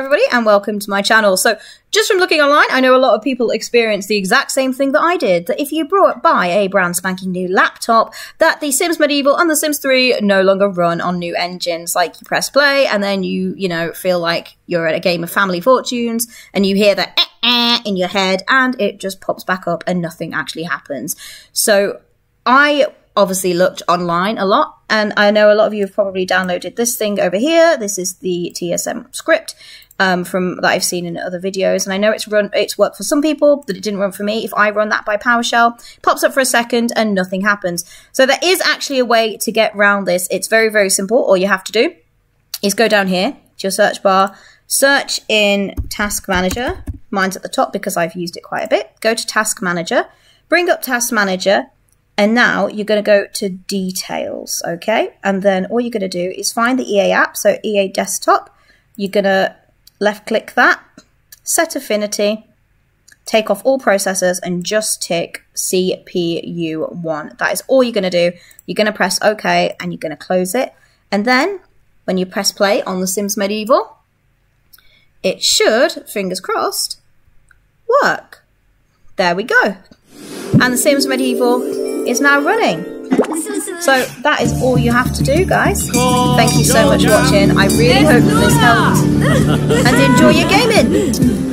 everybody, and welcome to my channel. So, just from looking online, I know a lot of people experience the exact same thing that I did. That if you brought buy a brand spanking new laptop, that The Sims Medieval and The Sims 3 no longer run on new engines. Like you press play, and then you, you know, feel like you're at a game of Family Fortunes, and you hear that eh, eh, in your head, and it just pops back up, and nothing actually happens. So, I obviously looked online a lot, and I know a lot of you have probably downloaded this thing over here. This is the TSM script um, from that I've seen in other videos, and I know it's run, it's worked for some people, but it didn't run for me. If I run that by PowerShell, pops up for a second and nothing happens. So there is actually a way to get around this. It's very very simple. All you have to do is go down here to your search bar, search in Task Manager. Mine's at the top because I've used it quite a bit. Go to Task Manager, bring up Task Manager, and now you're going to go to details, okay? And then all you're going to do is find the EA app, so EA desktop. You're going to left click that, set affinity, take off all processors and just tick CPU1. That is all you're going to do. You're going to press OK and you're going to close it. And then when you press play on The Sims Medieval, it should, fingers crossed, work. There we go. And The Sims Medieval is now running. So that is all you have to do, guys. Thank you so much for watching. I really hope this helped. And enjoy your gaming.